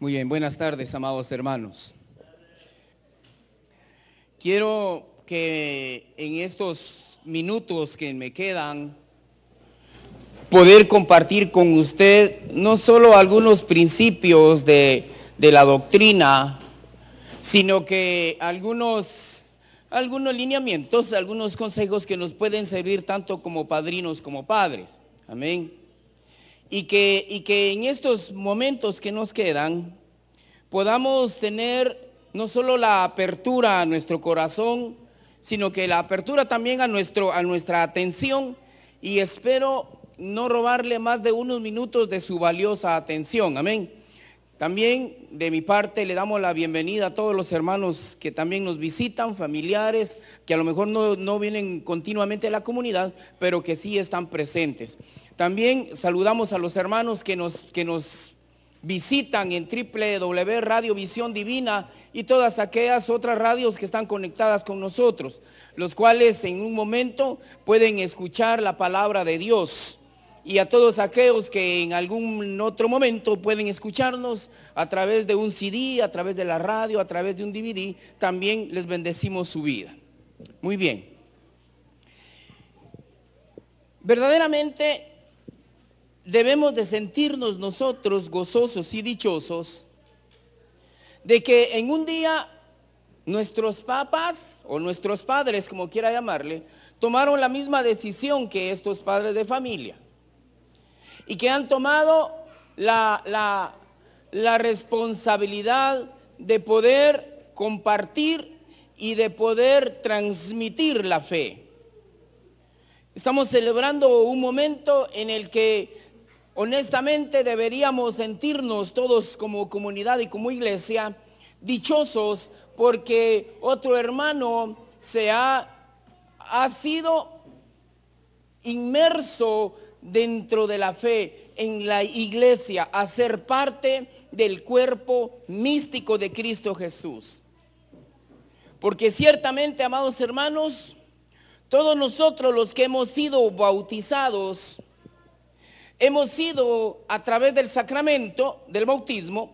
Muy bien, buenas tardes, amados hermanos. Quiero que en estos minutos que me quedan, poder compartir con usted no solo algunos principios de, de la doctrina, sino que algunos, algunos lineamientos, algunos consejos que nos pueden servir tanto como padrinos como padres. Amén y que, y que en estos momentos que nos quedan podamos tener no solo la apertura a nuestro corazón, sino que la apertura también a, nuestro, a nuestra atención y espero no robarle más de unos minutos de su valiosa atención. Amén. También de mi parte le damos la bienvenida a todos los hermanos que también nos visitan, familiares, que a lo mejor no, no vienen continuamente a la comunidad, pero que sí están presentes. También saludamos a los hermanos que nos, que nos visitan en www Radio Visión Divina y todas aquellas otras radios que están conectadas con nosotros, los cuales en un momento pueden escuchar la palabra de Dios. Y a todos aquellos que en algún otro momento pueden escucharnos a través de un CD, a través de la radio, a través de un DVD, también les bendecimos su vida. Muy bien. Verdaderamente debemos de sentirnos nosotros gozosos y dichosos de que en un día nuestros papás o nuestros padres, como quiera llamarle, tomaron la misma decisión que estos padres de familia y que han tomado la, la, responsabilidad de poder compartir y de poder transmitir la fe. Estamos celebrando un momento en el que honestamente deberíamos sentirnos todos como comunidad y como iglesia dichosos porque otro hermano se ha, ha sido inmerso dentro de la fe en la iglesia a ser parte del cuerpo místico de Cristo Jesús. Porque ciertamente, amados hermanos, todos nosotros los que hemos sido bautizados, hemos sido a través del sacramento del bautismo,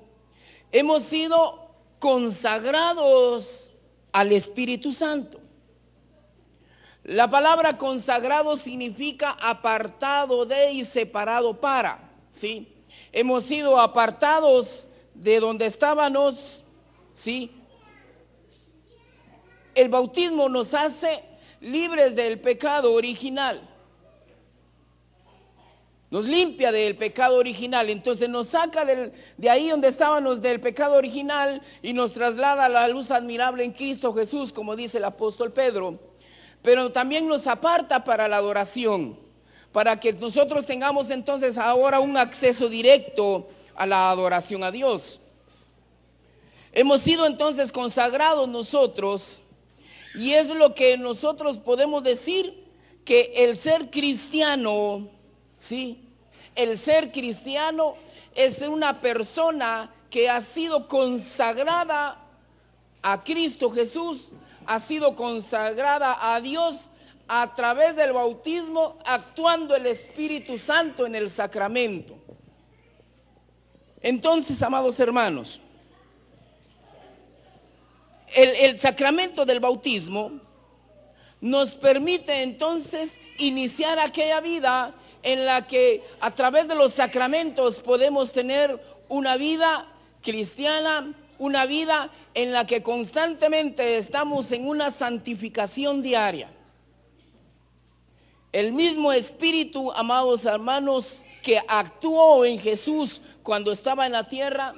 hemos sido consagrados al Espíritu Santo. La palabra consagrado significa apartado de y separado para, ¿sí? Hemos sido apartados de donde estábamos, ¿sí? El bautismo nos hace libres del pecado original nos limpia del pecado original, entonces nos saca de ahí donde estábamos del pecado original y nos traslada a la luz admirable en Cristo Jesús, como dice el apóstol Pedro, pero también nos aparta para la adoración, para que nosotros tengamos entonces ahora un acceso directo a la adoración a Dios. Hemos sido entonces consagrados nosotros y es lo que nosotros podemos decir que el ser cristiano, ¿sí? El ser cristiano es una persona que ha sido consagrada a Cristo Jesús, ha sido consagrada a Dios a través del bautismo, actuando el Espíritu Santo en el sacramento. Entonces, amados hermanos, el, sacramento del bautismo nos permite entonces iniciar aquella vida en la que a través de los sacramentos podemos tener una vida cristiana, una vida en la que constantemente estamos en una santificación diaria. El mismo Espíritu, amados hermanos, que actuó en Jesús cuando estaba en la tierra,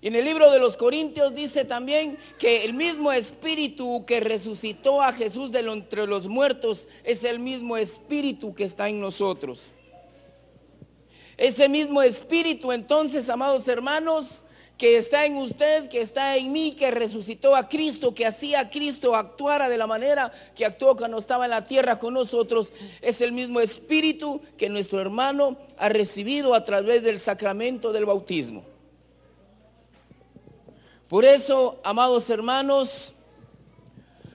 y en el libro de los Corintios dice también que el mismo espíritu que resucitó a Jesús de entre los muertos es el mismo espíritu que está en nosotros. Ese mismo espíritu entonces, amados hermanos, que está en usted, que está en mí, que resucitó a Cristo, que hacía a Cristo actuara de la manera que actuó cuando estaba en la tierra con nosotros, es el mismo espíritu que nuestro hermano ha recibido a través del sacramento del bautismo. Por eso, amados hermanos,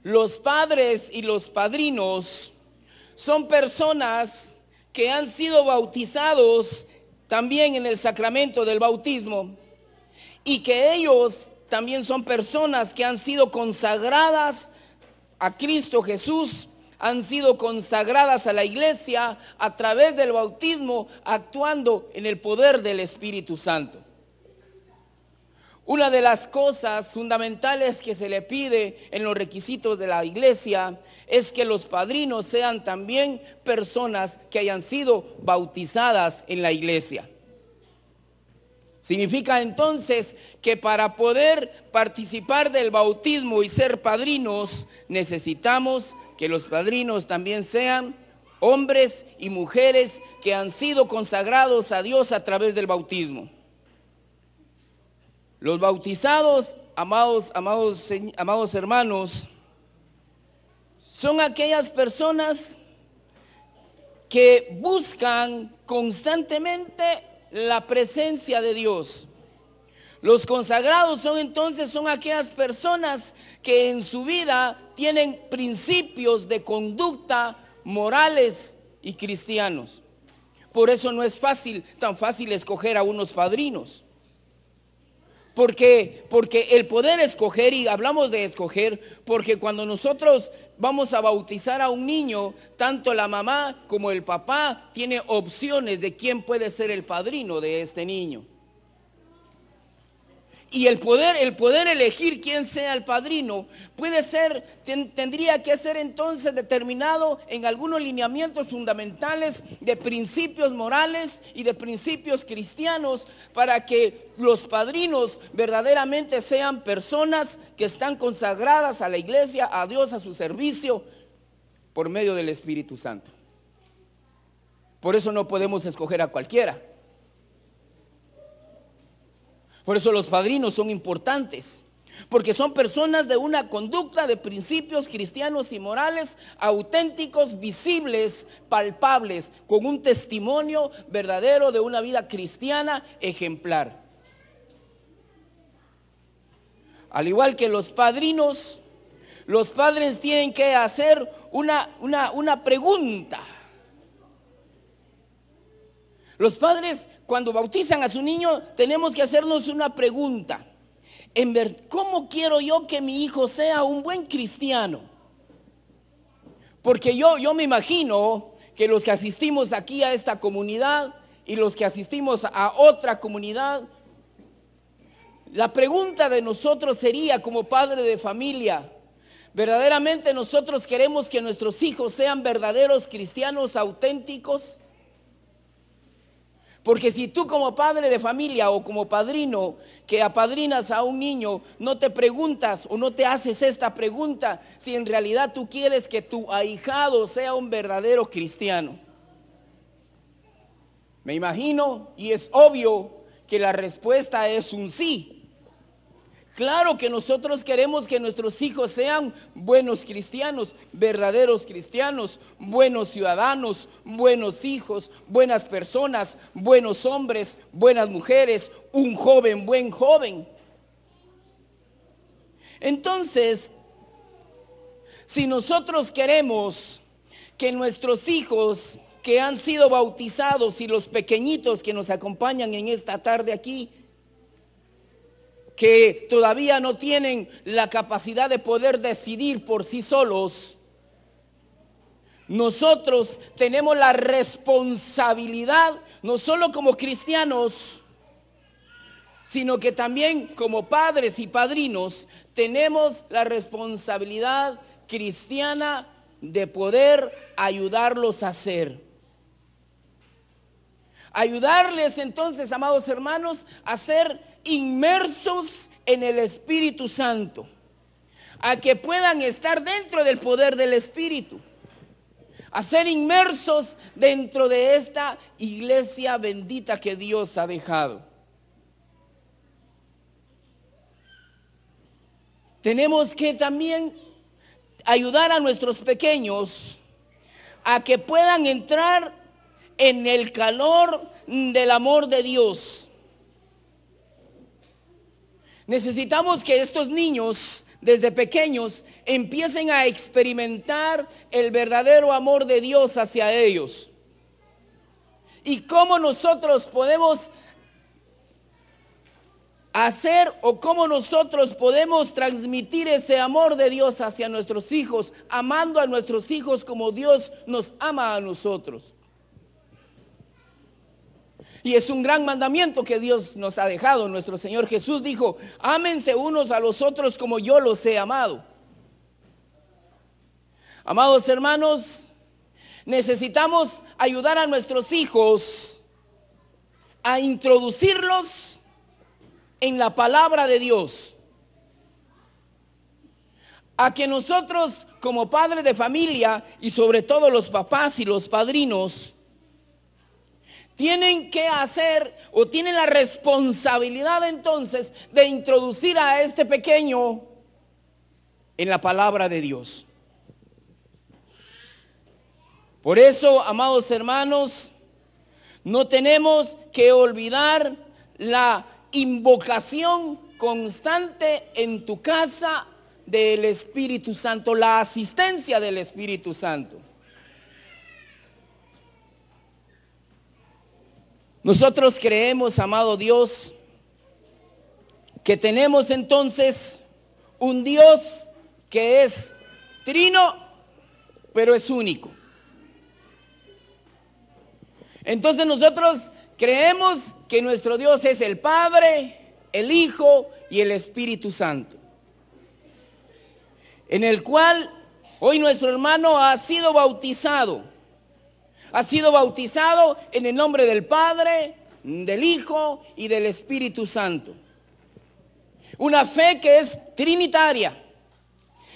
los padres y los padrinos son personas que han sido bautizados también en el sacramento del bautismo y que ellos también son personas que han sido consagradas a Cristo Jesús, han sido consagradas a la iglesia a través del bautismo, actuando en el poder del Espíritu Santo. Una de las cosas fundamentales que se le pide en los requisitos de la iglesia es que los padrinos sean también personas que hayan sido bautizadas en la iglesia. Significa entonces que para poder participar del bautismo y ser padrinos, necesitamos que los padrinos también sean hombres y mujeres que han sido consagrados a Dios a través del bautismo. Los bautizados, amados, amados, amados hermanos, son aquellas personas que buscan constantemente la presencia de Dios. Los consagrados son entonces son aquellas personas que en su vida tienen principios de conducta morales y cristianos. Por eso no es fácil, tan fácil escoger a unos padrinos. Porque, porque el poder escoger, y hablamos de escoger, porque cuando nosotros vamos a bautizar a un niño, tanto la mamá como el papá tiene opciones de quién puede ser el padrino de este niño. Y el poder, el poder elegir quién sea el padrino puede ser, tendría que ser entonces determinado en algunos lineamientos fundamentales de principios morales y de principios cristianos para que los padrinos verdaderamente sean personas que están consagradas a la iglesia, a Dios, a su servicio, por medio del Espíritu Santo. Por eso no podemos escoger a cualquiera. Por eso los padrinos son importantes. Porque son personas de una conducta de principios cristianos y morales auténticos, visibles, palpables, con un testimonio verdadero de una vida cristiana ejemplar. Al igual que los padrinos, los padres tienen que hacer una, una, una pregunta. Los padres cuando bautizan a su niño, tenemos que hacernos una pregunta. ¿Cómo quiero yo que mi hijo sea un buen cristiano? Porque yo, yo me imagino que los que asistimos aquí a esta comunidad y los que asistimos a otra comunidad, la pregunta de nosotros sería como padre de familia, ¿verdaderamente nosotros queremos que nuestros hijos sean verdaderos cristianos auténticos? Porque si tú como padre de familia o como padrino que apadrinas a un niño, no te preguntas o no te haces esta pregunta si en realidad tú quieres que tu ahijado sea un verdadero cristiano. Me imagino y es obvio que la respuesta es un sí. Claro que nosotros queremos que nuestros hijos sean buenos cristianos, verdaderos cristianos, buenos ciudadanos, buenos hijos, buenas personas, buenos hombres, buenas mujeres, un joven, buen joven. Entonces, si nosotros queremos que nuestros hijos que han sido bautizados y los pequeñitos que nos acompañan en esta tarde aquí, que todavía no tienen la capacidad de poder decidir por sí solos, nosotros tenemos la responsabilidad, no solo como cristianos, sino que también como padres y padrinos, tenemos la responsabilidad cristiana de poder ayudarlos a hacer. Ayudarles entonces, amados hermanos, a ser inmersos en el Espíritu Santo, a que puedan estar dentro del poder del Espíritu, a ser inmersos dentro de esta iglesia bendita que Dios ha dejado. Tenemos que también ayudar a nuestros pequeños a que puedan entrar en el calor del amor de Dios Necesitamos que estos niños desde pequeños empiecen a experimentar el verdadero amor de Dios hacia ellos. Y cómo nosotros podemos hacer o cómo nosotros podemos transmitir ese amor de Dios hacia nuestros hijos, amando a nuestros hijos como Dios nos ama a nosotros. Y es un gran mandamiento que Dios nos ha dejado. Nuestro Señor Jesús dijo, ámense unos a los otros como yo los he amado. Amados hermanos, necesitamos ayudar a nuestros hijos a introducirlos en la palabra de Dios. A que nosotros como padres de familia y sobre todo los papás y los padrinos tienen que hacer o tienen la responsabilidad entonces de introducir a este pequeño en la palabra de Dios. Por eso, amados hermanos, no tenemos que olvidar la invocación constante en tu casa del Espíritu Santo, la asistencia del Espíritu Santo. Nosotros creemos, amado Dios, que tenemos entonces un Dios que es trino, pero es único. Entonces nosotros creemos que nuestro Dios es el Padre, el Hijo y el Espíritu Santo. En el cual hoy nuestro hermano ha sido bautizado. Ha sido bautizado en el nombre del Padre, del Hijo y del Espíritu Santo. Una fe que es trinitaria.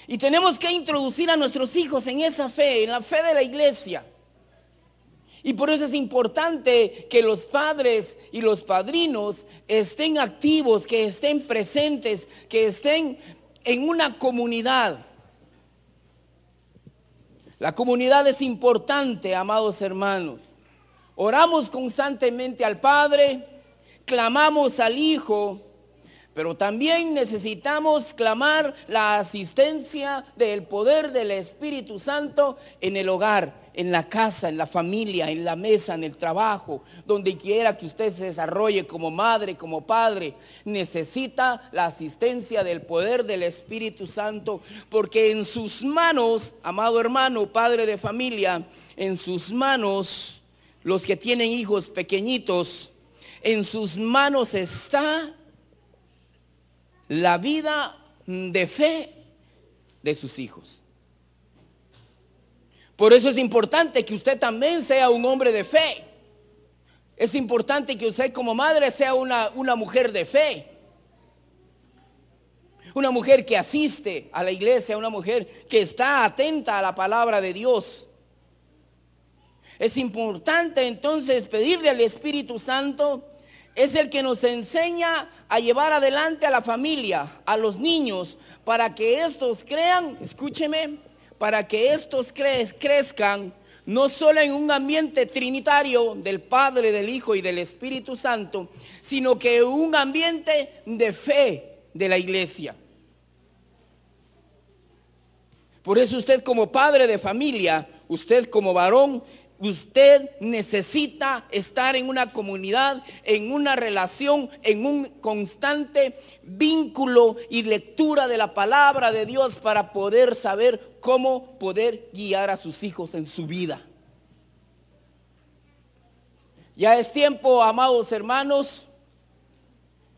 Y tenemos que introducir a nuestros hijos en esa fe, en la fe de la iglesia. Y por eso es importante que los padres y los padrinos estén activos, que estén presentes, que estén en una comunidad. La comunidad es importante, amados hermanos. Oramos constantemente al Padre, clamamos al Hijo, pero también necesitamos clamar la asistencia del poder del Espíritu Santo en el hogar en la casa, en la familia, en la mesa, en el trabajo, donde quiera que usted se desarrolle como madre, como padre, necesita la asistencia del poder del Espíritu Santo, porque en sus manos, amado hermano, padre de familia, en sus manos, los que tienen hijos pequeñitos, en sus manos está la vida de fe de sus hijos. Por eso es importante que usted también sea un hombre de fe. Es importante que usted como madre sea una, una mujer de fe. Una mujer que asiste a la iglesia, una mujer que está atenta a la palabra de Dios. Es importante entonces pedirle al Espíritu Santo, es el que nos enseña a llevar adelante a la familia, a los niños, para que estos crean, escúcheme, para que estos crezcan no solo en un ambiente trinitario del Padre, del Hijo y del Espíritu Santo, sino que un ambiente de fe de la iglesia. Por eso usted como padre de familia, usted como varón, Usted necesita estar en una comunidad, en una relación, en un constante vínculo y lectura de la palabra de Dios para poder saber cómo poder guiar a sus hijos en su vida. Ya es tiempo, amados hermanos,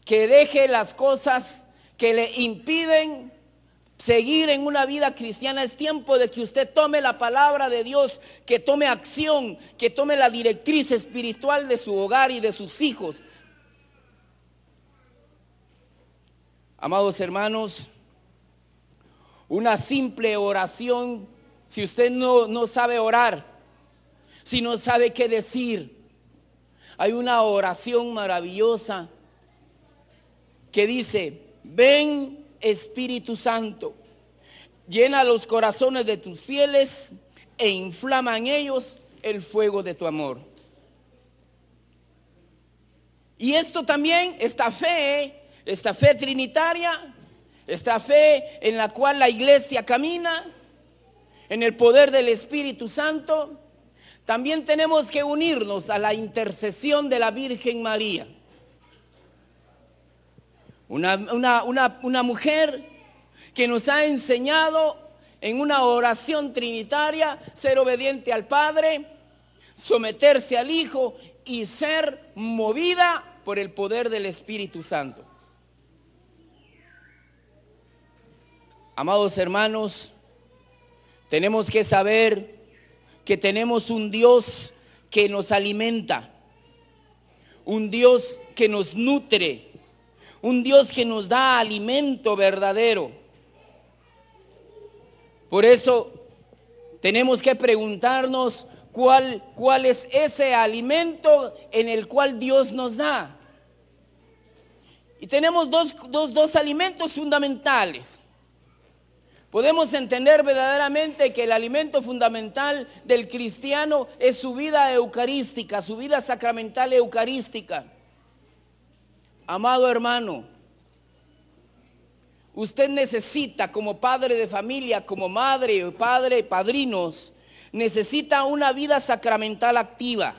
que deje las cosas que le impiden seguir en una vida cristiana, es tiempo de que usted tome la palabra de Dios, que tome acción, que tome la directriz espiritual de su hogar y de sus hijos. Amados hermanos, una simple oración, si usted no, no sabe orar, si no sabe qué decir, hay una oración maravillosa que dice, ven Espíritu Santo, llena los corazones de tus fieles e inflama en ellos el fuego de tu amor. Y esto también, esta fe, esta fe trinitaria, esta fe en la cual la iglesia camina, en el poder del Espíritu Santo, también tenemos que unirnos a la intercesión de la Virgen María. Una, una, una mujer que nos ha enseñado en una oración trinitaria ser obediente al Padre, someterse al Hijo y ser movida por el poder del Espíritu Santo. Amados hermanos, tenemos que saber que tenemos un Dios que nos alimenta, un Dios que nos nutre, un Dios que nos da alimento verdadero. Por eso tenemos que preguntarnos cuál, cuál es ese alimento en el cual Dios nos da. Y tenemos dos, dos alimentos fundamentales. Podemos entender verdaderamente que el alimento fundamental del cristiano es su vida eucarística, su vida sacramental eucarística. Amado hermano, usted necesita como padre de familia, como madre, padre, padrinos, necesita una vida sacramental activa.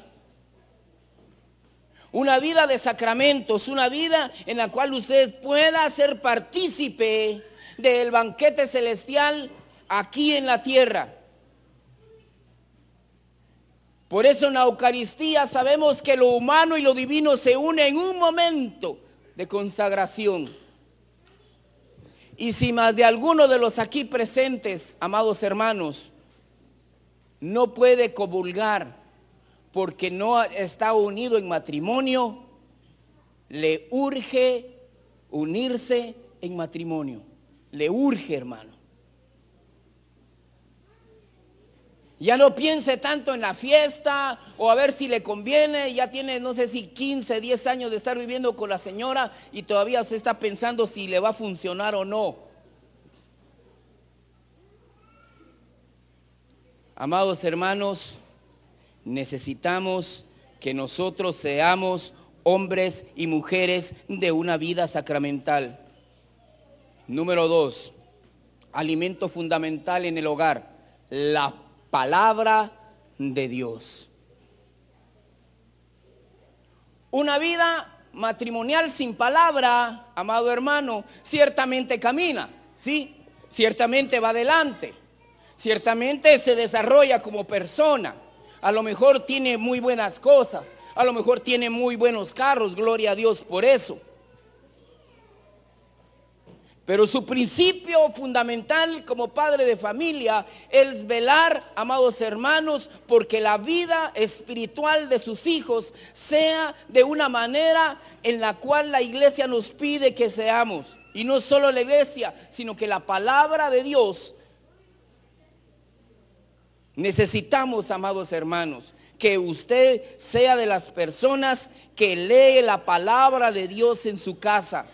Una vida de sacramentos, una vida en la cual usted pueda ser partícipe del banquete celestial aquí en la tierra. Por eso en la Eucaristía sabemos que lo humano y lo divino se unen en un momento de consagración. Y si más de alguno de los aquí presentes, amados hermanos, no puede comulgar porque no está unido en matrimonio, le urge unirse en matrimonio. Le urge, hermano. Ya no piense tanto en la fiesta o a ver si le conviene. Ya tiene, no sé si 15, 10 años de estar viviendo con la señora y todavía usted está pensando si le va a funcionar o no. Amados hermanos, necesitamos que nosotros seamos hombres y mujeres de una vida sacramental. Número dos, alimento fundamental en el hogar, la palabra de Dios. Una vida matrimonial sin palabra, amado hermano, ciertamente camina, ¿sí? Ciertamente va adelante, ciertamente se desarrolla como persona. A lo mejor tiene muy buenas cosas, a lo mejor tiene muy buenos carros, gloria a Dios por eso. Pero su principio fundamental como padre de familia es velar, amados hermanos, porque la vida espiritual de sus hijos sea de una manera en la cual la iglesia nos pide que seamos. Y no solo la iglesia, sino que la palabra de Dios. Necesitamos, amados hermanos, que usted sea de las personas que lee la palabra de Dios en su casa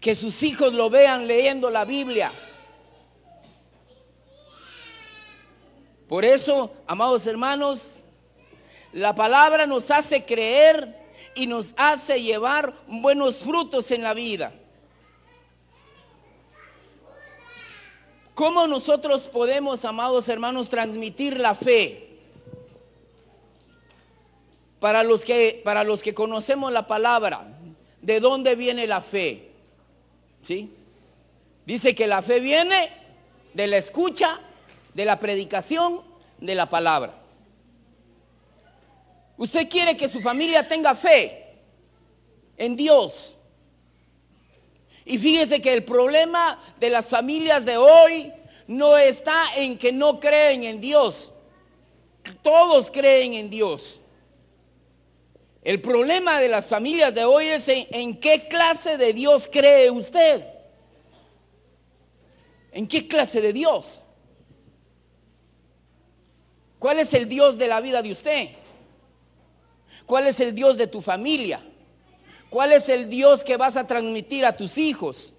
que sus hijos lo vean leyendo la Biblia. Por eso, amados hermanos, la palabra nos hace creer y nos hace llevar buenos frutos en la vida. ¿Cómo nosotros podemos, amados hermanos, transmitir la fe? Para los que, para los que conocemos la palabra, ¿de dónde viene la fe? ¿Sí? Dice que la fe viene de la escucha, de la predicación, de la palabra. Usted quiere que su familia tenga fe en Dios. Y fíjese que el problema de las familias de hoy no está en que no creen en Dios. Todos creen en Dios. El problema de las familias de hoy es en, qué clase de Dios cree usted. ¿En qué clase de Dios? ¿Cuál es el Dios de la vida de usted? ¿Cuál es el Dios de tu familia? ¿Cuál es el Dios que vas a transmitir a tus hijos?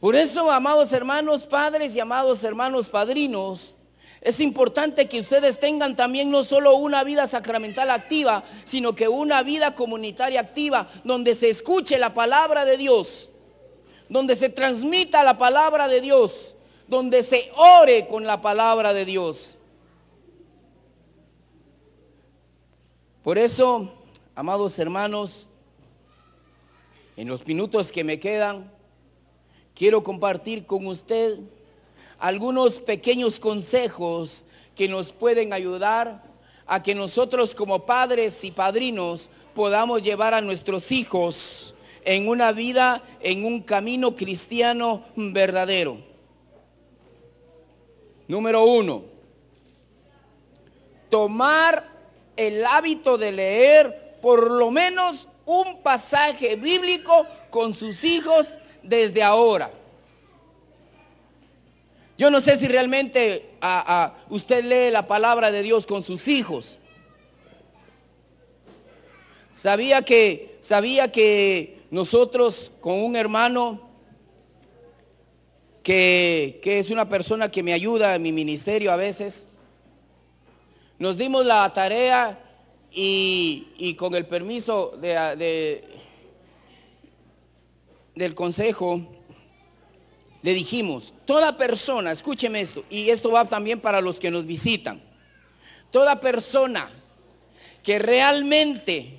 Por eso, amados hermanos padres y amados hermanos padrinos, es importante que ustedes tengan también no solo una vida sacramental activa, sino que una vida comunitaria activa, donde se escuche la palabra de Dios, donde se transmita la palabra de Dios, donde se ore con la palabra de Dios. Por eso, amados hermanos, en los minutos que me quedan, quiero compartir con usted algunos pequeños consejos que nos pueden ayudar a que nosotros como padres y padrinos podamos llevar a nuestros hijos en una vida, en un camino cristiano verdadero. Número uno, tomar el hábito de leer por lo menos un pasaje bíblico con sus hijos desde ahora. Yo no sé si realmente a, usted lee la palabra de Dios con sus hijos. Sabía que, sabía que nosotros con un hermano que, que es una persona que me ayuda en mi ministerio a veces, nos dimos la tarea y, con el permiso de, del consejo, le dijimos, toda persona, escúcheme esto, y esto va también para los que nos visitan, toda persona que realmente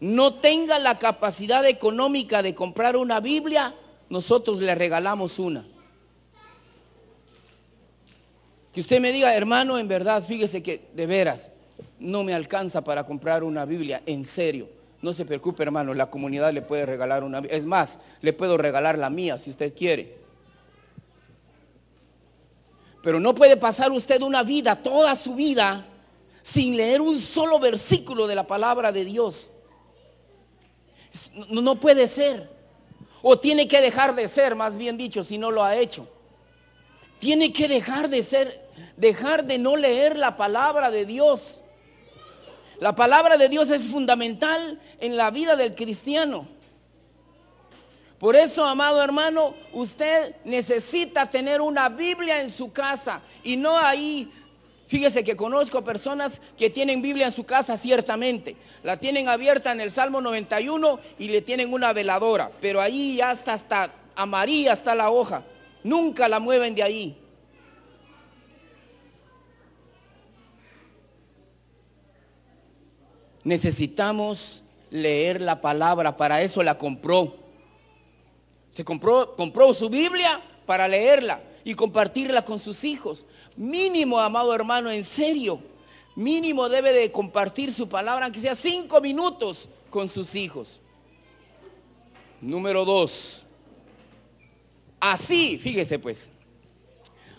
no tenga la capacidad económica de comprar una Biblia, nosotros le regalamos una. Que usted me diga, hermano, en verdad, fíjese que de veras, no me alcanza para comprar una Biblia, en serio. No se preocupe, hermano, la comunidad le puede regalar una Es más, le puedo regalar la mía si usted quiere. Pero no puede pasar usted una vida, toda su vida, sin leer un solo versículo de la palabra de Dios. No, puede ser. O tiene que dejar de ser, más bien dicho, si no lo ha hecho. Tiene que dejar de ser, dejar de no leer la palabra de Dios. La palabra de Dios es fundamental en la vida del cristiano. Por eso, amado hermano, usted necesita tener una Biblia en su casa y no ahí. Fíjese que conozco personas que tienen Biblia en su casa ciertamente. La tienen abierta en el Salmo 91 y le tienen una veladora, pero ahí ya está hasta amarilla está la hoja. Nunca la mueven de ahí. necesitamos leer la palabra, para eso la compró. Se compró, compró su Biblia para leerla y compartirla con sus hijos. Mínimo, amado hermano, en serio, mínimo debe de compartir su palabra, aunque sea cinco minutos con sus hijos. Número dos. Así, fíjese pues,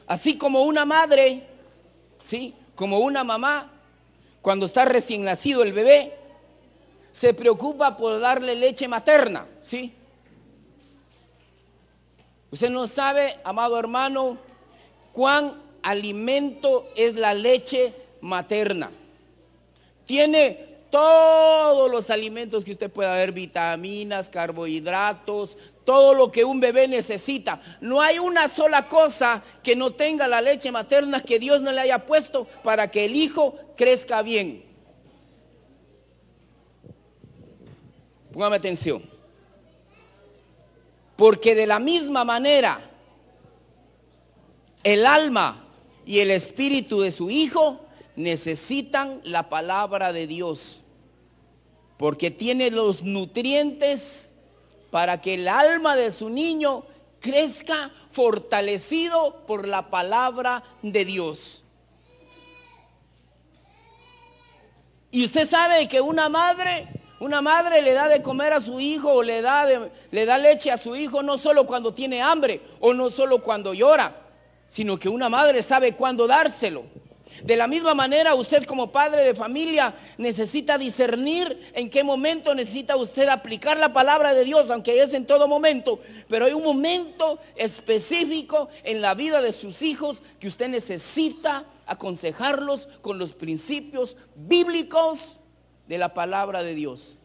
así como una madre, ¿sí? Como una mamá cuando está recién nacido el bebé, se preocupa por darle leche materna, ¿sí? Usted no sabe, amado hermano, cuán alimento es la leche materna. Tiene todos los alimentos que usted pueda ver, vitaminas, carbohidratos, todo lo que un bebé necesita. No hay una sola cosa que no tenga la leche materna que Dios no le haya puesto para que el hijo crezca bien. Póngame atención. Porque de la misma manera, el alma y el espíritu de su hijo necesitan la palabra de Dios. Porque tiene los nutrientes para que el alma de su niño crezca fortalecido por la palabra de Dios. Y usted sabe que una madre, una madre le da de comer a su hijo o le da, le da leche a su hijo no solo cuando tiene hambre o no solo cuando llora, sino que una madre sabe cuándo dárselo. De la misma manera, usted como padre de familia necesita discernir en qué momento necesita usted aplicar la palabra de Dios, aunque es en todo momento, pero hay un momento específico en la vida de sus hijos que usted necesita aconsejarlos con los principios bíblicos de la palabra de Dios.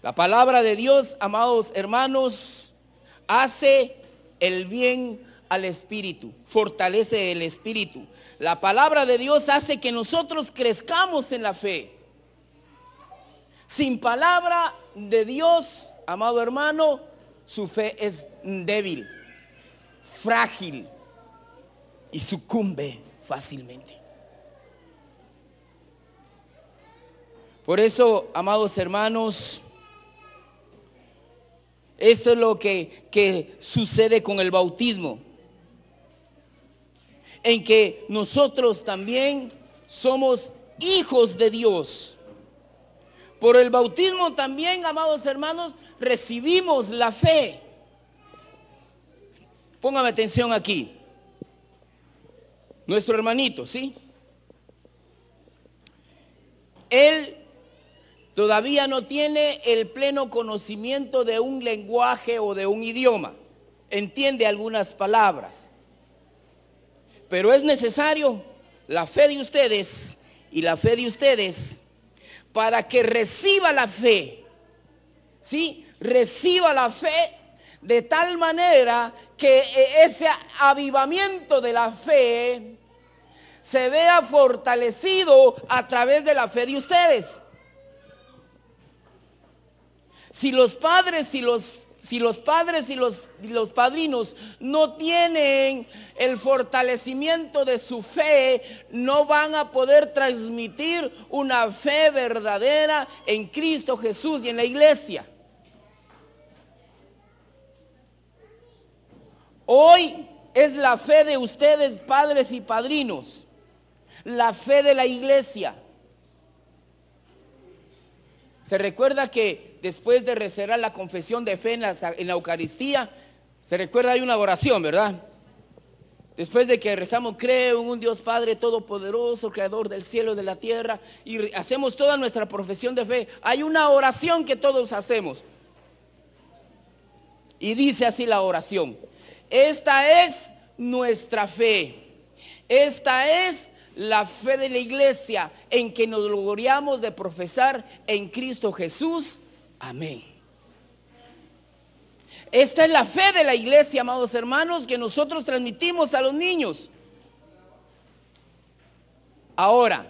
La palabra de Dios, amados hermanos, hace el bien al espíritu, fortalece el espíritu. La palabra de Dios hace que nosotros crezcamos en la fe. Sin palabra de Dios, amado hermano, su fe es débil, frágil y sucumbe fácilmente. Por eso, amados hermanos, esto es lo que, que sucede con el bautismo. En que nosotros también somos hijos de Dios. Por el bautismo también, amados hermanos, recibimos la fe. Póngame atención aquí. Nuestro hermanito, ¿sí? Él todavía no tiene el pleno conocimiento de un lenguaje o de un idioma. Entiende algunas palabras. Pero es necesario la fe de ustedes y la fe de ustedes para que reciba la fe. ¿Sí? Reciba la fe de tal manera que ese avivamiento de la fe se vea fortalecido a través de la fe de ustedes. Si los padres y los si los padres y los, los, padrinos no tienen el fortalecimiento de su fe, no van a poder transmitir una fe verdadera en Cristo Jesús y en la iglesia. Hoy es la fe de ustedes, padres y padrinos, la fe de la iglesia. Se recuerda que después de rezar la confesión de fe en la, Eucaristía, se recuerda hay una oración, ¿verdad? Después de que rezamos, creo en un Dios Padre Todopoderoso, Creador del cielo y de la tierra, y hacemos toda nuestra profesión de fe, hay una oración que todos hacemos. Y dice así la oración, esta es nuestra fe, esta es la fe de la iglesia en que nos gloriamos de profesar en Cristo Jesús. Amén. Esta es la fe de la iglesia, amados hermanos, que nosotros transmitimos a los niños. Ahora,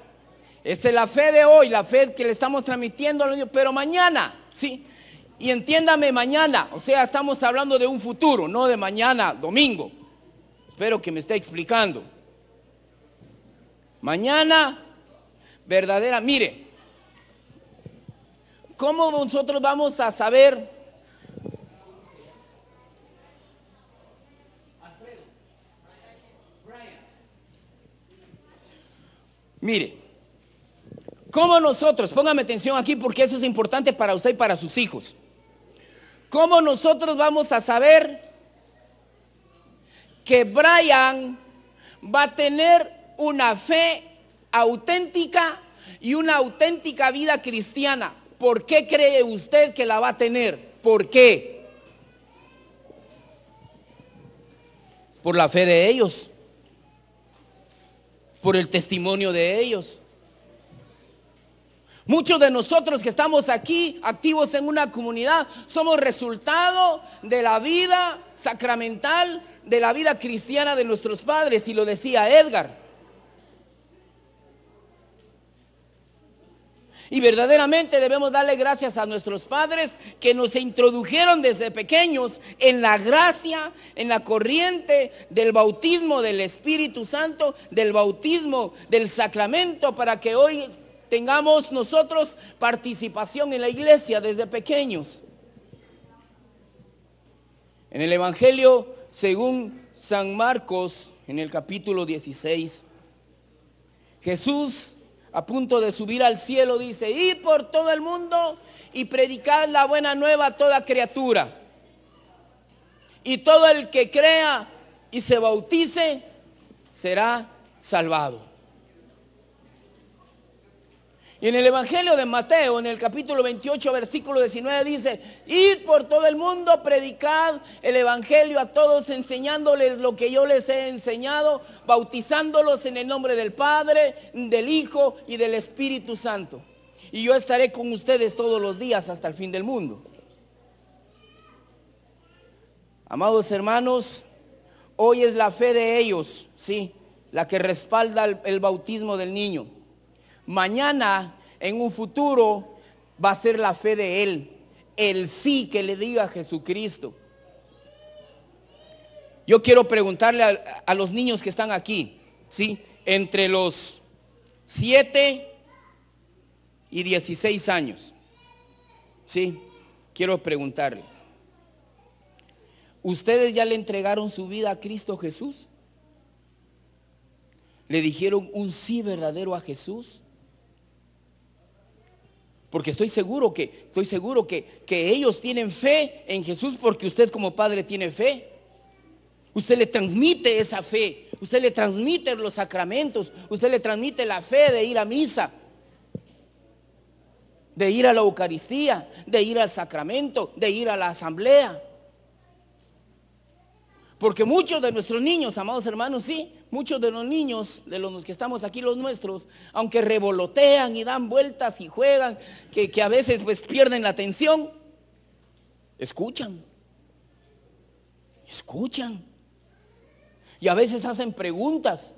esa es la fe de hoy, la fe que le estamos transmitiendo a los niños, pero mañana, ¿sí? Y entiéndame mañana, o sea, estamos hablando de un futuro, no de mañana, domingo. Espero que me esté explicando. Mañana, verdadera, mire, ¿cómo nosotros vamos a saber? Mire, ¿cómo nosotros, póngame atención aquí porque eso es importante para usted y para sus hijos. ¿Cómo nosotros vamos a saber que Brian va a tener una fe auténtica y una auténtica vida cristiana. ¿Por qué cree usted que la va a tener? ¿Por qué? Por la fe de ellos, por el testimonio de ellos. Muchos de nosotros que estamos aquí activos en una comunidad somos resultado de la vida sacramental, de la vida cristiana de nuestros padres, y lo decía Edgar. Y verdaderamente debemos darle gracias a nuestros padres que nos introdujeron desde pequeños en la gracia, en la corriente del bautismo del Espíritu Santo, del bautismo del sacramento, para que hoy tengamos nosotros participación en la iglesia desde pequeños. En el Evangelio, según San Marcos, en el capítulo 16, Jesús a punto de subir al cielo, dice, ir por todo el mundo y predicar la buena nueva a toda criatura. Y todo el que crea y se bautice será salvado. En el Evangelio de Mateo, en el capítulo 28, versículo 19, dice, id por todo el mundo, predicad el Evangelio a todos, enseñándoles lo que yo les he enseñado, bautizándolos en el nombre del Padre, del Hijo y del Espíritu Santo. Y yo estaré con ustedes todos los días hasta el fin del mundo. Amados hermanos, hoy es la fe de ellos, sí, la que respalda el bautismo del niño mañana, en un futuro, va a ser la fe de Él, el sí que le diga a Jesucristo. Yo quiero preguntarle a, los niños que están aquí, ¿sí? Entre los siete y 16 años. Sí, quiero preguntarles. ¿Ustedes ya le entregaron su vida a Cristo Jesús? ¿Le dijeron un sí verdadero a Jesús? Porque estoy seguro que, estoy seguro que, que ellos tienen fe en Jesús porque usted como padre tiene fe. Usted le transmite esa fe, usted le transmite los sacramentos, usted le transmite la fe de ir a misa, de ir a la Eucaristía, de ir al sacramento, de ir a la asamblea. Porque muchos de nuestros niños, amados hermanos, sí, muchos de los niños, de los que estamos aquí, los nuestros, aunque revolotean y dan vueltas y juegan, que, a veces pues pierden la atención, escuchan. Escuchan. Y a veces hacen preguntas.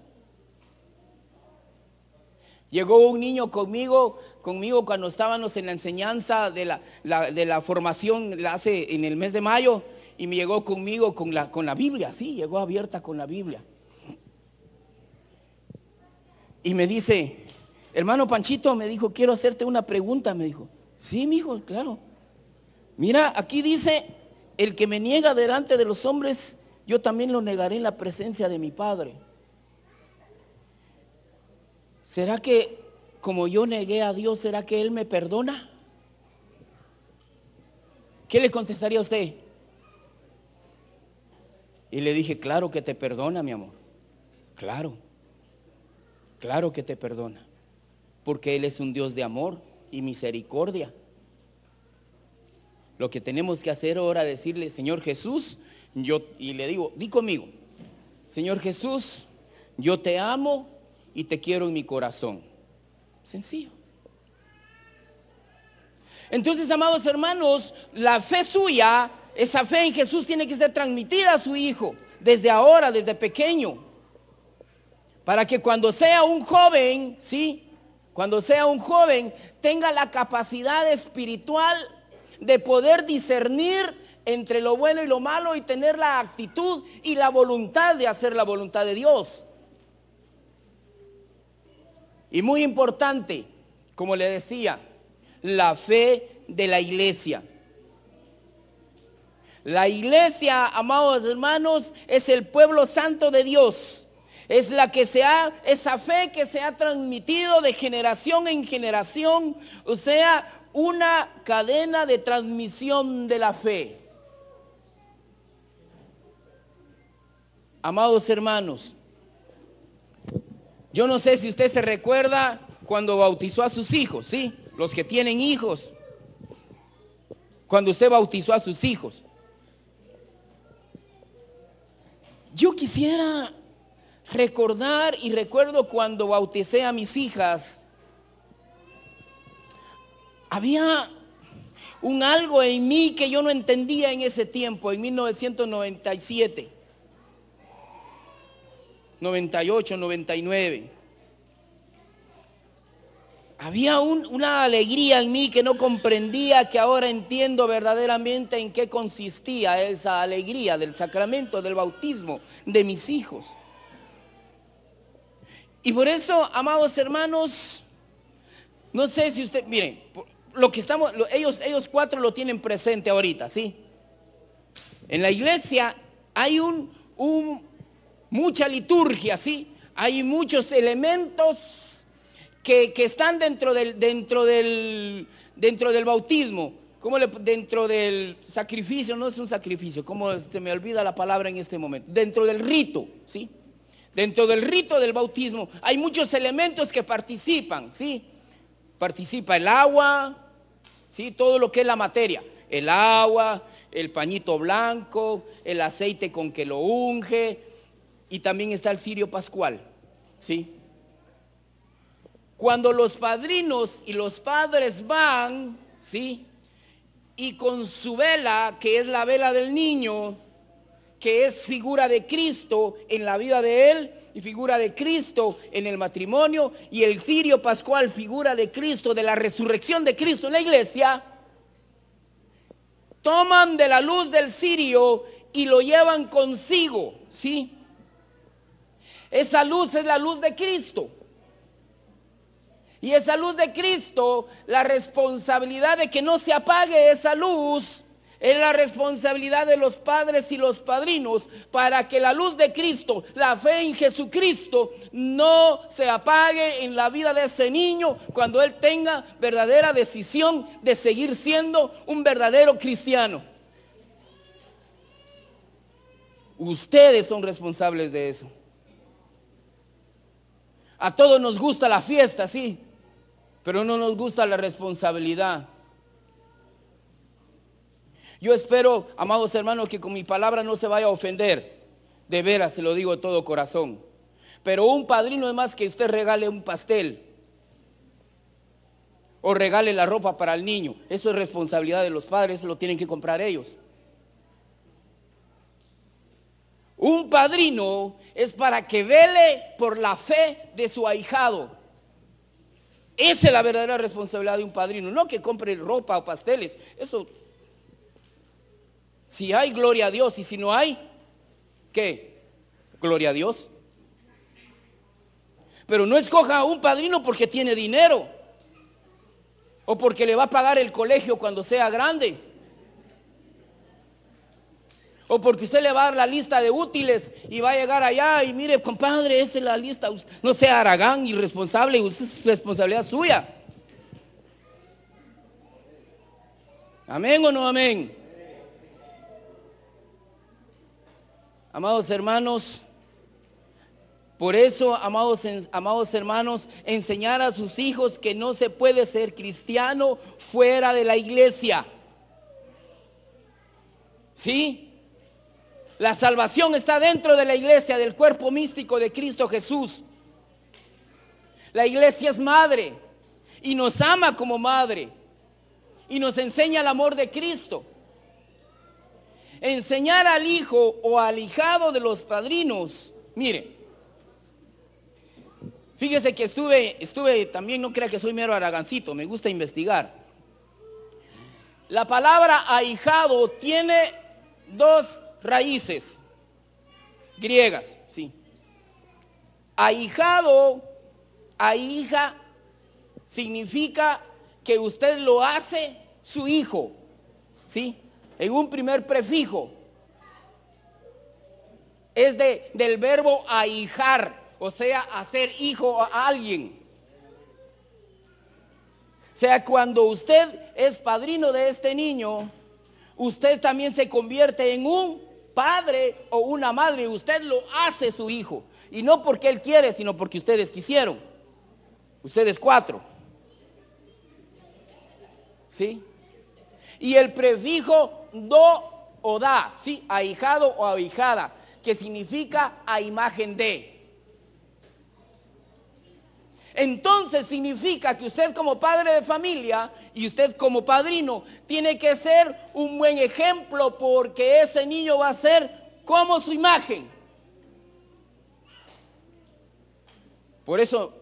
Llegó un niño conmigo, conmigo cuando estábamos en la enseñanza de la, de la formación, la hace en el mes de mayo, y me llegó conmigo con la, con la Biblia, sí, llegó abierta con la Biblia. Y me dice, hermano Panchito, me dijo, quiero hacerte una pregunta, me dijo. Sí, mi hijo, claro. Mira, aquí dice, el que me niega delante de los hombres, yo también lo negaré en la presencia de mi Padre. ¿Será que como yo negué a Dios, será que Él me perdona? ¿Qué le contestaría a usted? Y le dije, claro que te perdona, mi amor. Claro. Claro que te perdona. Porque Él es un Dios de amor y misericordia. Lo que tenemos que hacer ahora es decirle, Señor Jesús, yo, y le digo, di conmigo, Señor Jesús, yo te amo y te quiero en mi corazón. Sencillo. Entonces, amados hermanos, la fe suya, esa fe en Jesús tiene que ser transmitida a su hijo desde ahora, desde pequeño. Para que cuando sea un joven, ¿sí? Cuando sea un joven, tenga la capacidad espiritual de poder discernir entre lo bueno y lo malo y tener la actitud y la voluntad de hacer la voluntad de Dios. Y muy importante, como le decía, la fe de la iglesia. La iglesia, amados hermanos, es el pueblo santo de Dios. Es la que se ha, esa fe que se ha transmitido de generación en generación, o sea, una cadena de transmisión de la fe. Amados hermanos, yo no sé si usted se recuerda cuando bautizó a sus hijos, ¿sí? Los que tienen hijos. Cuando usted bautizó a sus hijos. Yo quisiera recordar y recuerdo cuando bauticé a mis hijas. Había un algo en mí que yo no entendía en ese tiempo, en 1997. 98, 99. Había una alegría en mí que no comprendía, que ahora entiendo verdaderamente en qué consistía esa alegría del sacramento del bautismo de mis hijos. Y por eso, amados hermanos, no sé si usted, miren, lo que estamos, ellos, ellos cuatro lo tienen presente ahorita, ¿sí? En la iglesia hay un, un, mucha liturgia, ¿sí? Hay muchos elementos que, están dentro del, dentro, del, dentro del bautismo, como dentro del sacrificio, no es un sacrificio, como se me olvida la palabra en este momento, dentro del rito, ¿sí? Dentro del rito del bautismo hay muchos elementos que participan, ¿sí? Participa el agua, ¿sí? Todo lo que es la materia, el agua, el pañito blanco, el aceite con que lo unge, y también está el cirio pascual. ¿Sí? Cuando los padrinos y los padres van, ¿sí? Y con su vela, que es la vela del niño, que es figura de Cristo en la vida de él y figura de Cristo en el matrimonio, y el cirio pascual, figura de Cristo, de la resurrección de Cristo en la iglesia, toman de la luz del cirio y lo llevan consigo, ¿sí? Esa luz es la luz de Cristo. Y esa luz de Cristo, la responsabilidad de que no se apague esa luz, es la responsabilidad de los padres y los padrinos para que la luz de Cristo, la fe en Jesucristo, no se apague en la vida de ese niño cuando él tenga verdadera decisión de seguir siendo un verdadero cristiano. Ustedes son responsables de eso. A todos nos gusta la fiesta, sí, pero no nos gusta la responsabilidad. Yo espero, amados hermanos, que con mi palabra no se vaya a ofender. De veras, se lo digo de todo corazón. Pero un padrino es más que usted regale un pastel o regale la ropa para el niño. Eso es responsabilidad de los padres, lo tienen que comprar ellos. Un padrino es para que vele por la fe de su ahijado. Esa es la verdadera responsabilidad de un padrino, no que compre ropa o pasteles. Eso si hay, gloria a Dios. Y si no hay, ¿qué? Gloria a Dios. Pero no escoja a un padrino porque tiene dinero. O porque le va a pagar el colegio cuando sea grande. O porque usted le va a dar la lista de útiles y va a llegar allá y mire, compadre, esa es la lista. No sea aragán, irresponsable, es responsabilidad suya. Amén o no amén. Amados hermanos, por eso, amados, hermanos, enseñar a sus hijos que no se puede ser cristiano fuera de la iglesia. ¿Sí? La salvación está dentro de la iglesia, del cuerpo místico de Cristo Jesús. La iglesia es madre y nos ama como madre y nos enseña el amor de Cristo enseñar al hijo o al hijado de los padrinos. Mire, fíjese que estuve, estuve, también no crea que soy mero aragancito, me gusta investigar. La palabra ahijado tiene dos raíces griegas, sí. Ahijado, ahija, significa que usted lo hace su hijo, ¿sí? En un primer prefijo. Es de, del verbo ahijar, o sea, hacer hijo a alguien. O sea, cuando usted es padrino de este niño, usted también se convierte en un padre o una madre. Usted lo hace su hijo. Y no porque él quiere, sino porque ustedes quisieron. Ustedes cuatro. ¿Sí? Y el prefijo do o da, ¿sí? Ahijado o ahijada, que significa a imagen de. Entonces significa que usted como padre de familia y usted como padrino tiene que ser un buen ejemplo porque ese niño va a ser como su imagen. Por eso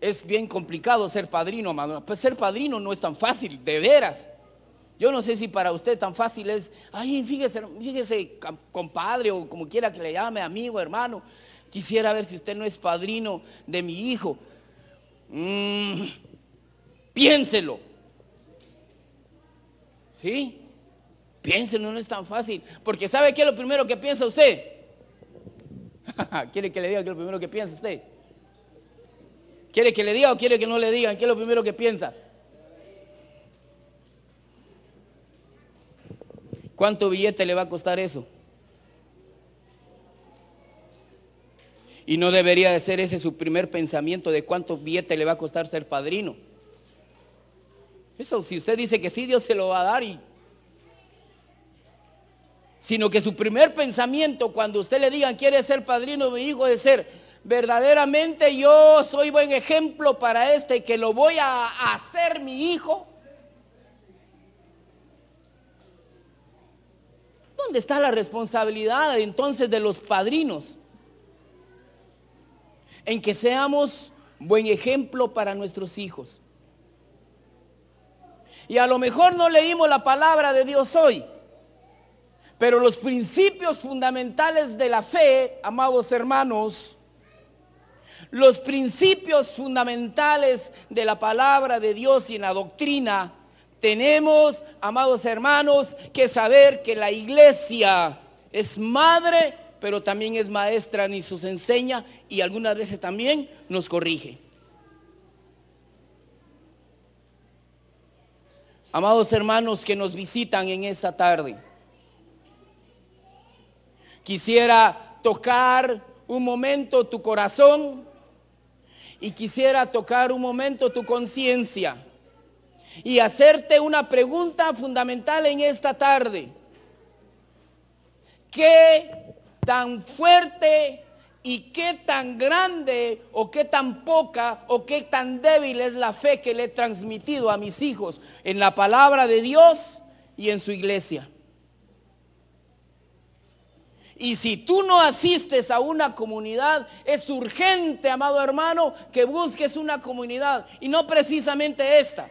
es bien complicado ser padrino, Pues ser padrino no es tan fácil, de veras. Yo no sé si para usted tan fácil es, ay, fíjese, fíjese, compadre o como quiera que le llame, amigo, hermano, quisiera ver si usted no es padrino de mi hijo. Mm, piénselo. ¿Sí? Piénselo, no es tan fácil. Porque ¿sabe qué es lo primero que piensa usted? ¿Quiere que le diga qué es lo primero que piensa usted? ¿Quiere que le diga o quiere que no le digan qué es lo primero que piensa? ¿Cuánto billete le va a costar eso? Y no debería de ser ese su primer pensamiento de cuánto billete le va a costar ser padrino. Eso, si usted dice que sí, Dios se lo va a dar y... Sino que su primer pensamiento cuando usted le digan quiere ser padrino mi hijo es ser, verdaderamente yo soy buen ejemplo para este que lo voy a hacer mi hijo. ¿Dónde está la responsabilidad entonces de los padrinos? En que seamos buen ejemplo para nuestros hijos. Y a lo mejor no leímos la palabra de Dios hoy, pero los principios fundamentales de la fe, amados hermanos, los principios fundamentales de la palabra de Dios y en la doctrina, tenemos, amados hermanos, que saber que la iglesia es madre, pero también es maestra, ni sus enseña y algunas veces también nos corrige. Amados hermanos que nos visitan en esta tarde, quisiera tocar un momento tu corazón y quisiera tocar un momento tu conciencia y hacerte una pregunta fundamental en esta tarde. ¿Qué tan fuerte y qué tan grande o qué tan poca o qué tan débil es la fe que le he transmitido a mis hijos en la palabra de Dios y en su iglesia. Y si tú no asistes a una comunidad, es urgente, amado hermano, que busques una comunidad y no precisamente esta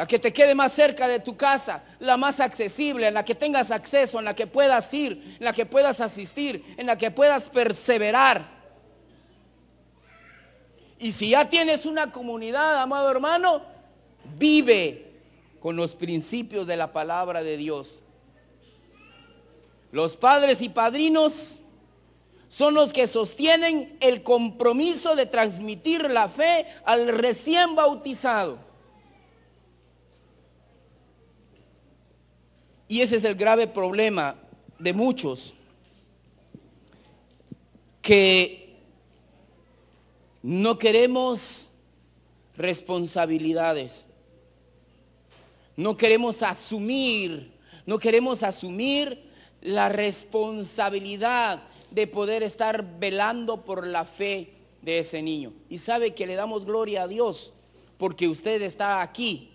la que te quede más cerca de tu casa, la más accesible, en la que tengas acceso, en la que puedas ir, en la que puedas asistir, en la que puedas perseverar. Y si ya tienes una comunidad, amado hermano, vive con los principios de la palabra de Dios. Los padres y padrinos son los que sostienen el compromiso de transmitir la fe al recién bautizado. Y ese es el grave problema de muchos que no queremos responsabilidades. No queremos asumir, no queremos asumir la responsabilidad de poder estar velando por la fe de ese niño. Y sabe que le damos gloria a Dios porque usted está aquí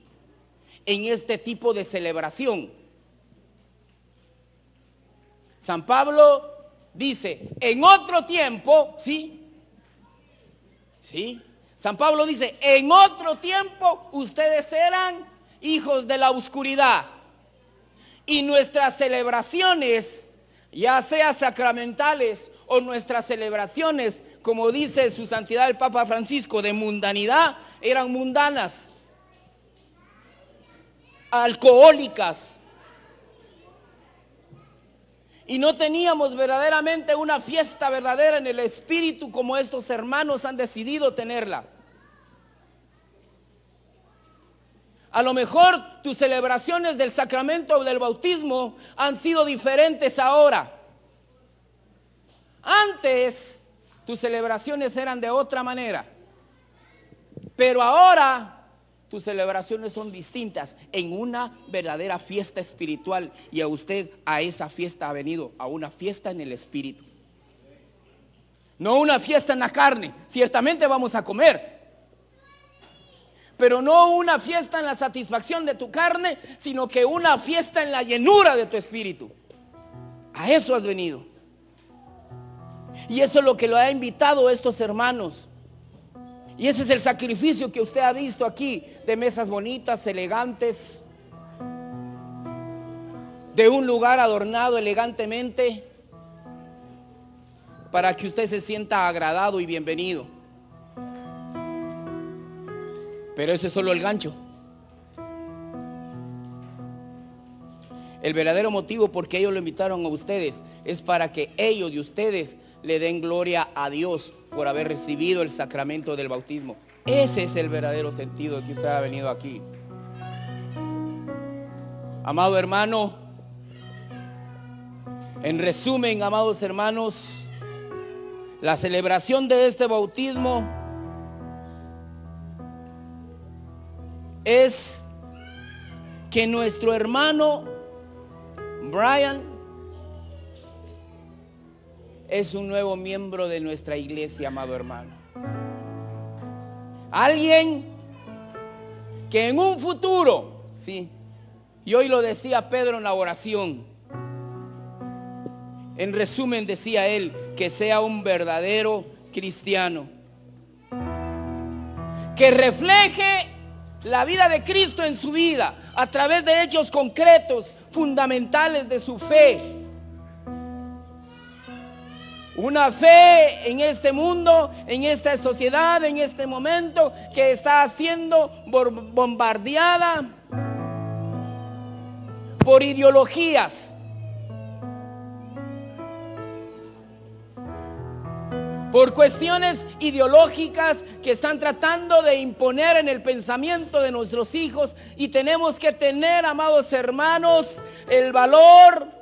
en este tipo de celebración San Pablo dice, en otro tiempo, ¿sí? ¿Sí? San Pablo dice, en otro tiempo ustedes eran hijos de la oscuridad. Y nuestras celebraciones, ya sea sacramentales o nuestras celebraciones, como dice su santidad el Papa Francisco, de mundanidad, eran mundanas, alcohólicas, y no teníamos verdaderamente una fiesta verdadera en el Espíritu como estos hermanos han decidido tenerla. A lo mejor tus celebraciones del sacramento o del bautismo han sido diferentes ahora. Antes tus celebraciones eran de otra manera. Pero ahora tus celebraciones son distintas en una verdadera fiesta espiritual y a usted a esa fiesta ha venido, a una fiesta en el espíritu. No una fiesta en la carne, ciertamente vamos a comer, pero no una fiesta en la satisfacción de tu carne, sino que una fiesta en la llenura de tu espíritu. A eso has venido. Y eso es lo que lo ha invitado estos hermanos y ese es el sacrificio que usted ha visto aquí, de mesas bonitas, elegantes, de un lugar adornado elegantemente, para que usted se sienta agradado y bienvenido. Pero ese es solo el gancho. El verdadero motivo por qué ellos lo invitaron a ustedes es para que ellos y ustedes le den gloria a Dios por haber recibido el sacramento del bautismo. Ese es el verdadero sentido de que usted ha venido aquí. Amado hermano, en resumen, amados hermanos, la celebración de este bautismo es que nuestro hermano Brian es un nuevo miembro de nuestra iglesia, amado hermano. Alguien que en un futuro, sí, y hoy lo decía Pedro en la oración, en resumen decía él, que sea un verdadero cristiano, que refleje la vida de Cristo en su vida a través de hechos concretos, fundamentales de su fe Una fe en este mundo, en esta sociedad, en este momento que está siendo bombardeada por ideologías. Por cuestiones ideológicas que están tratando de imponer en el pensamiento de nuestros hijos. Y tenemos que tener, amados hermanos, el valor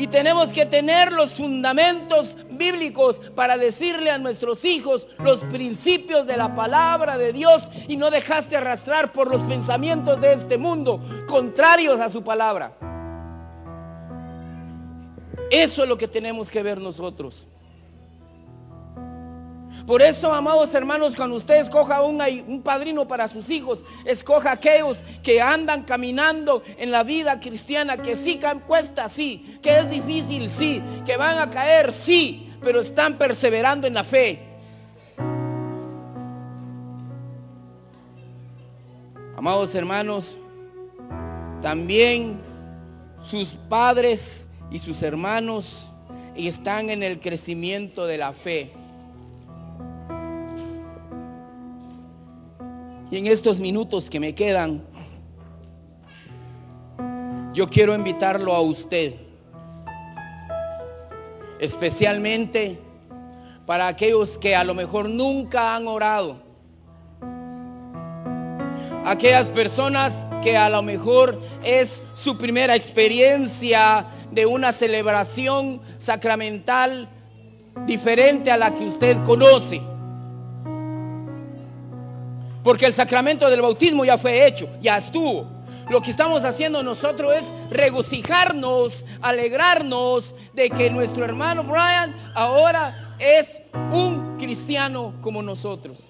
y tenemos que tener los fundamentos bíblicos para decirle a nuestros hijos los principios de la palabra de Dios y no dejaste arrastrar por los pensamientos de este mundo contrarios a su palabra. Eso es lo que tenemos que ver nosotros. Por eso, amados hermanos, cuando usted escoja un, un, padrino para sus hijos, escoja aquellos que andan caminando en la vida cristiana, que sí cuesta, sí, que es difícil, sí, que van a caer, sí, pero están perseverando en la fe. Amados hermanos, también sus padres y sus hermanos están en el crecimiento de la fe. Y en estos minutos que me quedan, yo quiero invitarlo a usted, especialmente para aquellos que a lo mejor nunca han orado, aquellas personas que a lo mejor es su primera experiencia de una celebración sacramental diferente a la que usted conoce. Porque el sacramento del bautismo ya fue hecho, ya estuvo. Lo que estamos haciendo nosotros es regocijarnos, alegrarnos de que nuestro hermano Brian ahora es un cristiano como nosotros.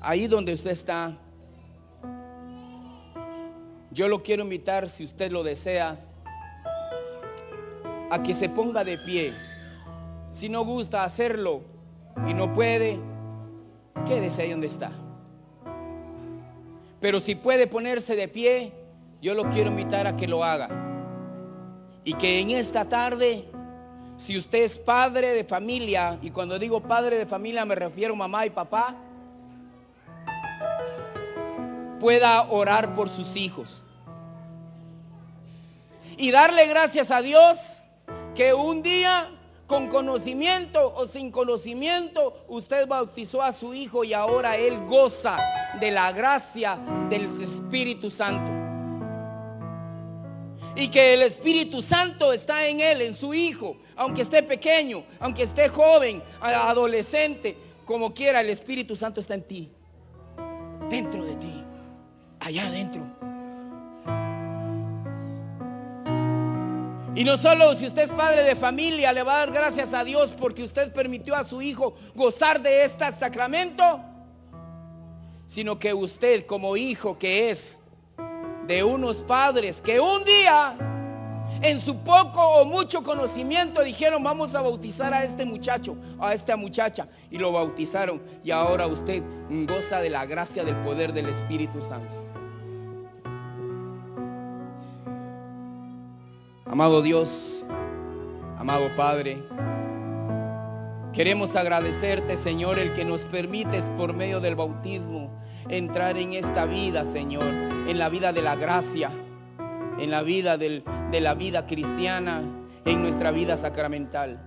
Ahí donde usted está, yo lo quiero invitar, si usted lo desea, a que se ponga de pie. Si no gusta hacerlo, y no puede, quédese ahí donde está. Pero si puede ponerse de pie, yo lo quiero invitar a que lo haga. Y que en esta tarde, si usted es padre de familia, y cuando digo padre de familia me refiero a mamá y papá, pueda orar por sus hijos. Y darle gracias a Dios que un día con conocimiento o sin conocimiento, usted bautizó a su hijo y ahora él goza de la gracia del Espíritu Santo. Y que el Espíritu Santo está en él, en su hijo, aunque esté pequeño, aunque esté joven, adolescente, como quiera, el Espíritu Santo está en ti, dentro de ti, allá adentro. Y no solo si usted es padre de familia, le va a dar gracias a Dios porque usted permitió a su hijo gozar de este sacramento, sino que usted como hijo que es de unos padres que un día en su poco o mucho conocimiento dijeron vamos a bautizar a este muchacho, a esta muchacha y lo bautizaron y ahora usted goza de la gracia del poder del Espíritu Santo. Amado Dios, amado Padre, queremos agradecerte, Señor, el que nos permites por medio del bautismo entrar en esta vida, Señor, en la vida de la gracia, en la vida de la vida cristiana, en nuestra vida sacramental.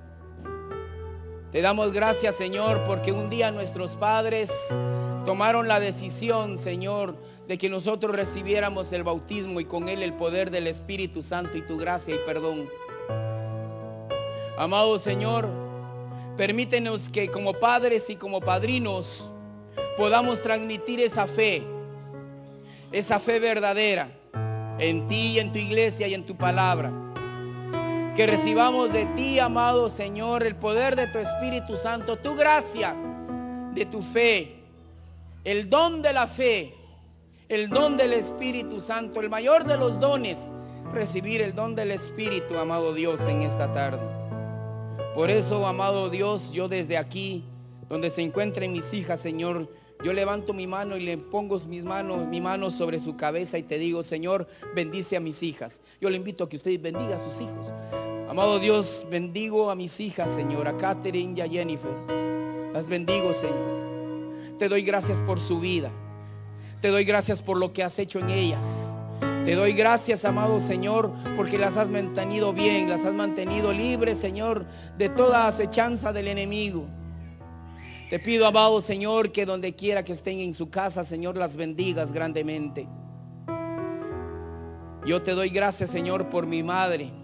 Te damos gracias, Señor, porque un día nuestros padres tomaron la decisión, Señor, de que nosotros recibiéramos el bautismo y con él el poder del Espíritu Santo y tu gracia y perdón. Amado Señor, permítenos que como padres y como padrinos podamos transmitir esa fe, esa fe verdadera en ti y en tu iglesia y en tu palabra. Que recibamos de ti, amado Señor, el poder de tu Espíritu Santo, tu gracia, de tu fe, el don de la fe el don del Espíritu Santo, el mayor de los dones, recibir el don del Espíritu, amado Dios, en esta tarde. Por eso, amado Dios, yo desde aquí, donde se encuentren mis hijas, Señor, yo levanto mi mano y le pongo mis manos, mi mano sobre su cabeza y te digo, Señor, bendice a mis hijas. Yo le invito a que usted bendiga a sus hijos. Amado Dios, bendigo a mis hijas, Señor, a Catherine y a Jennifer. Las bendigo, Señor. Te doy gracias por su vida. Te doy gracias por lo que has hecho en ellas. Te doy gracias, amado Señor, porque las has mantenido bien, las has mantenido libres, Señor, de toda acechanza del enemigo. Te pido, amado Señor, que donde quiera que estén en su casa, Señor, las bendigas grandemente. Yo te doy gracias, Señor, por mi madre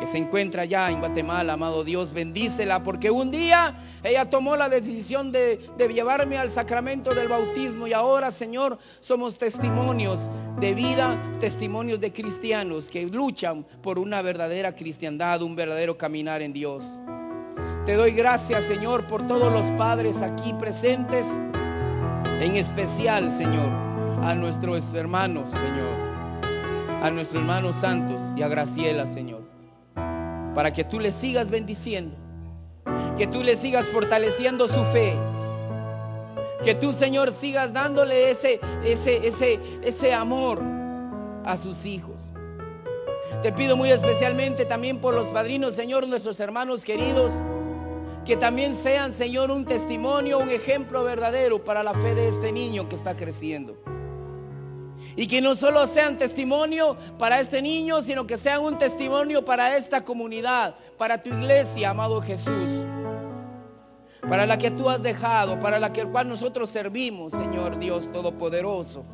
que se encuentra allá en Guatemala, amado Dios, bendícela, porque un día ella tomó la decisión de, de, llevarme al sacramento del bautismo y ahora, Señor, somos testimonios de vida, testimonios de cristianos que luchan por una verdadera cristiandad, un verdadero caminar en Dios. Te doy gracias, Señor, por todos los padres aquí presentes, en especial, Señor, a nuestros hermanos, Señor, a nuestros hermanos santos y a Graciela, Señor para que tú le sigas bendiciendo, que tú le sigas fortaleciendo su fe, que tú, Señor, sigas dándole ese, ese, ese, ese amor a sus hijos. Te pido muy especialmente también por los padrinos, Señor, nuestros hermanos queridos, que también sean, Señor, un testimonio, un ejemplo verdadero para la fe de este niño que está creciendo. Y que no solo sean testimonio para este niño, sino que sean un testimonio para esta comunidad, para tu iglesia, amado Jesús. Para la que tú has dejado, para la que cual nosotros servimos, Señor Dios Todopoderoso.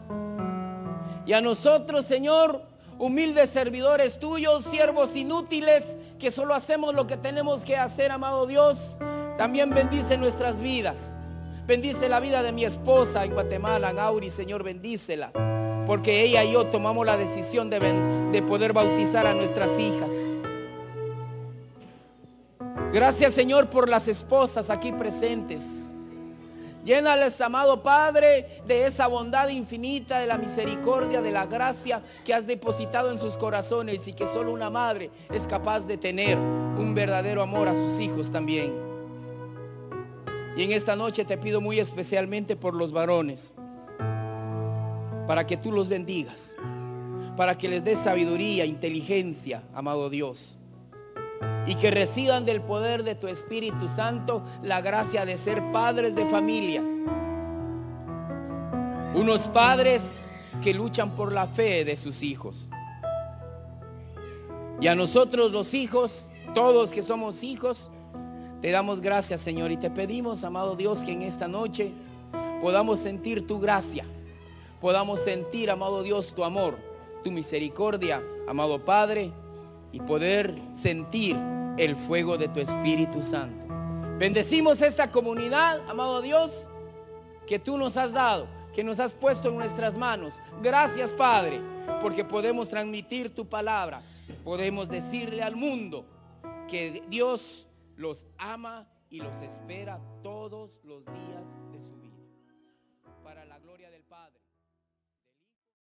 Y a nosotros, Señor, humildes servidores tuyos, siervos inútiles, que solo hacemos lo que tenemos que hacer, amado Dios, también bendice nuestras vidas. Bendice la vida de mi esposa en Guatemala, en Auri, Señor, bendícela porque ella y yo tomamos la decisión de, de poder bautizar a nuestras hijas. Gracias Señor por las esposas aquí presentes. Llénales, amado Padre, de esa bondad infinita, de la misericordia, de la gracia que has depositado en sus corazones y que solo una madre es capaz de tener un verdadero amor a sus hijos también. Y en esta noche te pido muy especialmente por los varones para que tú los bendigas, para que les des sabiduría, inteligencia, amado Dios, y que reciban del poder de tu Espíritu Santo la gracia de ser padres de familia. Unos padres que luchan por la fe de sus hijos. Y a nosotros los hijos, todos que somos hijos, te damos gracias Señor y te pedimos, amado Dios, que en esta noche podamos sentir tu gracia podamos sentir, amado Dios, tu amor, tu misericordia, amado Padre, y poder sentir el fuego de tu Espíritu Santo. Bendecimos esta comunidad, amado Dios, que tú nos has dado, que nos has puesto en nuestras manos. Gracias, Padre, porque podemos transmitir tu palabra. Podemos decirle al mundo que Dios los ama y los espera todos los días